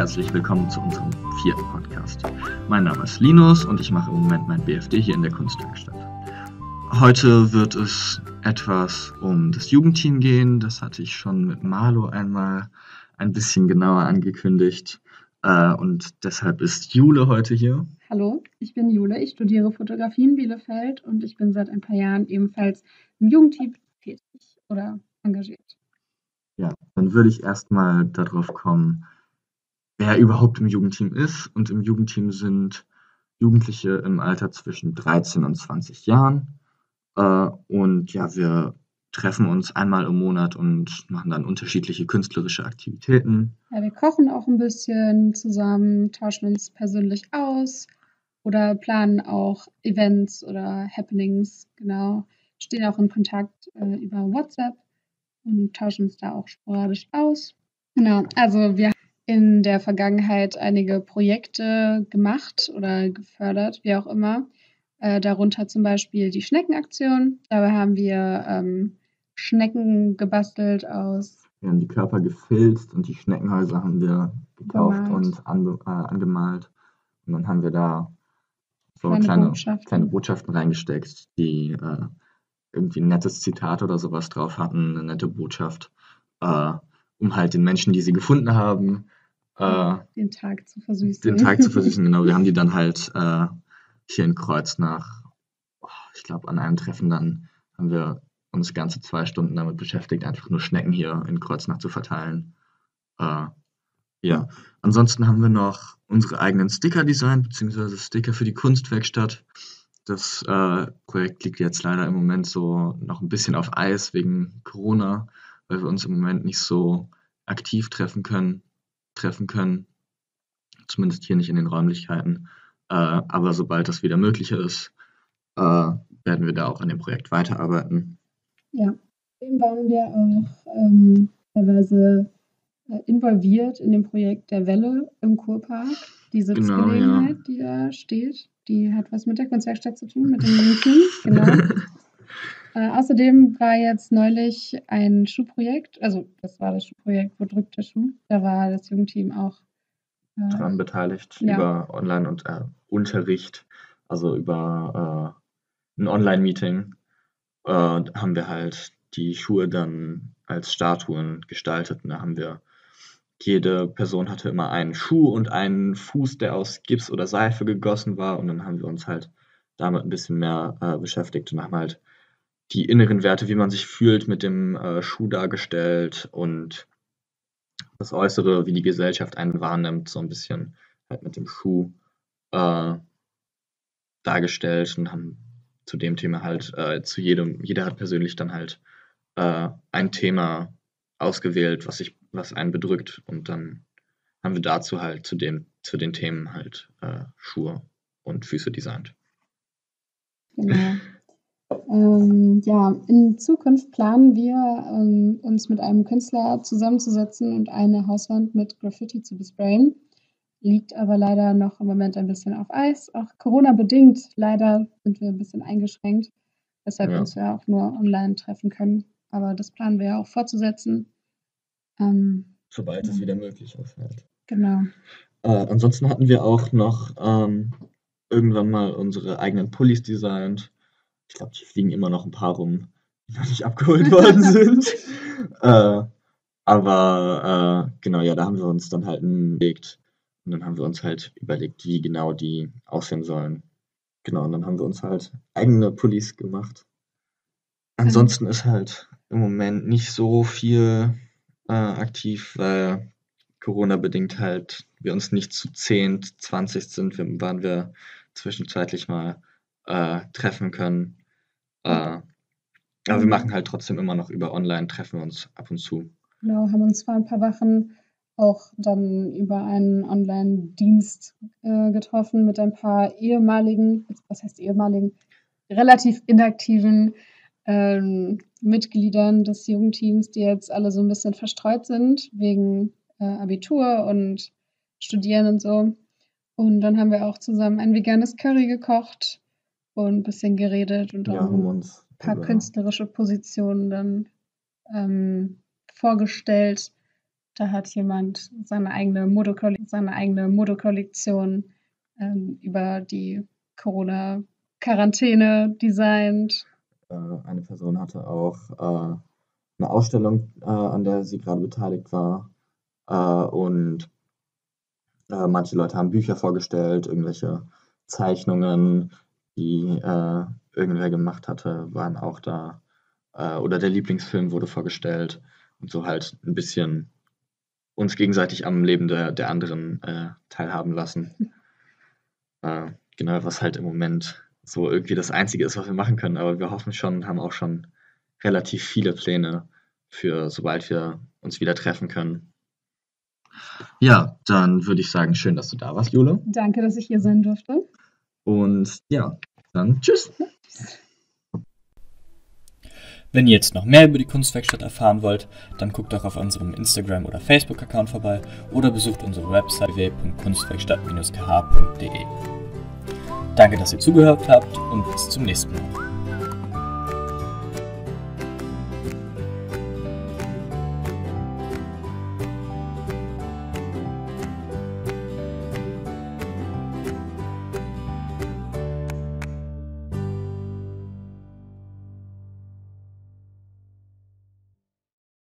herzlich willkommen zu unserem vierten Podcast. Mein Name ist Linus und ich mache im Moment mein BFD hier in der Kunstwerkstatt. Heute wird es etwas um das Jugendteam gehen. Das hatte ich schon mit Marlo einmal ein bisschen genauer angekündigt. Äh, und deshalb ist Jule heute hier. Hallo, ich bin Jule. Ich studiere Fotografie in Bielefeld und ich bin seit ein paar Jahren ebenfalls im Jugendteam tätig oder engagiert. Ja, dann würde ich erstmal darauf kommen, wer überhaupt im Jugendteam ist. Und im Jugendteam sind Jugendliche im Alter zwischen 13 und 20 Jahren. Äh, und ja, wir treffen uns einmal im Monat und machen dann unterschiedliche künstlerische Aktivitäten. Ja, wir kochen auch ein bisschen zusammen, tauschen uns persönlich aus oder planen auch Events oder Happenings, genau. Stehen auch in Kontakt äh, über WhatsApp und tauschen uns da auch sporadisch aus. Genau, also wir in der Vergangenheit einige Projekte gemacht oder gefördert, wie auch immer. Äh, darunter zum Beispiel die Schneckenaktion. Dabei haben wir ähm, Schnecken gebastelt aus. Wir haben die Körper gefilzt und die Schneckenhäuser haben wir gekauft gemalt. und ange, äh, angemalt. Und dann haben wir da so kleine, kleine, Botschaften. kleine Botschaften reingesteckt, die äh, irgendwie ein nettes Zitat oder sowas drauf hatten, eine nette Botschaft, äh, um halt den Menschen, die sie gefunden haben, äh, den Tag zu versüßen. Den Tag zu versüßen, genau. Wir haben die dann halt äh, hier in Kreuznach, oh, ich glaube, an einem Treffen dann haben wir uns ganze zwei Stunden damit beschäftigt, einfach nur Schnecken hier in Kreuznach zu verteilen. Äh, ja, ansonsten haben wir noch unsere eigenen Sticker designt, beziehungsweise Sticker für die Kunstwerkstatt. Das äh, Projekt liegt jetzt leider im Moment so noch ein bisschen auf Eis wegen Corona, weil wir uns im Moment nicht so aktiv treffen können, treffen können. Zumindest hier nicht in den Räumlichkeiten. Äh, aber sobald das wieder möglich ist, äh, werden wir da auch an dem Projekt weiterarbeiten. Ja, dem waren wir auch ähm, teilweise äh, involviert in dem Projekt der Welle im Kurpark. Die Sitzgelegenheit, genau, ja. die da steht, die hat was mit der Kunstwerkstatt zu tun, mit dem Linken. Genau. Äh, außerdem war jetzt neulich ein Schuhprojekt, also das war das Schuhprojekt, wo drückt der Schuh? Da war das Jugendteam auch äh, dran beteiligt ja. über Online- und äh, Unterricht, also über äh, ein Online-Meeting äh, haben wir halt die Schuhe dann als Statuen gestaltet. Und da haben wir, jede Person hatte immer einen Schuh und einen Fuß, der aus Gips oder Seife gegossen war. Und dann haben wir uns halt damit ein bisschen mehr äh, beschäftigt und haben halt die inneren Werte, wie man sich fühlt, mit dem äh, Schuh dargestellt und das Äußere, wie die Gesellschaft einen wahrnimmt, so ein bisschen halt mit dem Schuh äh, dargestellt und haben zu dem Thema halt äh, zu jedem, jeder hat persönlich dann halt äh, ein Thema ausgewählt, was sich, was einen bedrückt und dann haben wir dazu halt zu dem, zu den Themen halt äh, Schuhe und Füße designt. Genau. Ähm, ja, in Zukunft planen wir, ähm, uns mit einem Künstler zusammenzusetzen und eine Hauswand mit Graffiti zu besprayen. Liegt aber leider noch im Moment ein bisschen auf Eis. Auch Corona-bedingt, leider sind wir ein bisschen eingeschränkt, weshalb ja. wir uns ja auch nur online treffen können. Aber das planen wir ja auch fortzusetzen. Ähm, Sobald es wieder möglich ist halt. Genau. Äh, ansonsten hatten wir auch noch ähm, irgendwann mal unsere eigenen Pullis designt ich glaube, die fliegen immer noch ein paar rum, die noch nicht abgeholt worden sind. äh, aber äh, genau, ja, da haben wir uns dann halt überlegt. Und dann haben wir uns halt überlegt, wie genau die aussehen sollen. Genau, und dann haben wir uns halt eigene Pullis gemacht. Ansonsten ist halt im Moment nicht so viel äh, aktiv, weil Corona-bedingt halt wir uns nicht zu 10, 20 sind, wir, waren wir zwischenzeitlich mal äh, treffen können. Äh, aber wir machen halt trotzdem immer noch über online, treffen wir uns ab und zu. Genau, haben uns vor ein paar Wochen auch dann über einen Online-Dienst äh, getroffen mit ein paar ehemaligen, was heißt ehemaligen, relativ inaktiven ähm, Mitgliedern des Jugendteams, die jetzt alle so ein bisschen verstreut sind wegen äh, Abitur und Studieren und so. Und dann haben wir auch zusammen ein veganes Curry gekocht und ein bisschen geredet und ja, auch ein paar künstlerische Positionen dann ähm, vorgestellt. Da hat jemand seine eigene Modekollektion, seine eigene Modekollektion ähm, über die Corona-Quarantäne designt. Äh, eine Person hatte auch äh, eine Ausstellung, äh, an der sie gerade beteiligt war. Äh, und äh, manche Leute haben Bücher vorgestellt, irgendwelche Zeichnungen, die äh, irgendwer gemacht hatte, waren auch da. Äh, oder der Lieblingsfilm wurde vorgestellt und so halt ein bisschen uns gegenseitig am Leben der, der anderen äh, teilhaben lassen. Äh, genau, was halt im Moment so irgendwie das Einzige ist, was wir machen können. Aber wir hoffen schon, haben auch schon relativ viele Pläne für, sobald wir uns wieder treffen können. Ja, dann würde ich sagen, schön, dass du da warst, Jule. Danke, dass ich hier sein durfte. Und ja, dann tschüss. Wenn ihr jetzt noch mehr über die Kunstwerkstatt erfahren wollt, dann guckt doch auf unserem Instagram- oder Facebook-Account vorbei oder besucht unsere Website www.kunstwerkstatt-kh.de. Danke, dass ihr zugehört habt und bis zum nächsten Mal.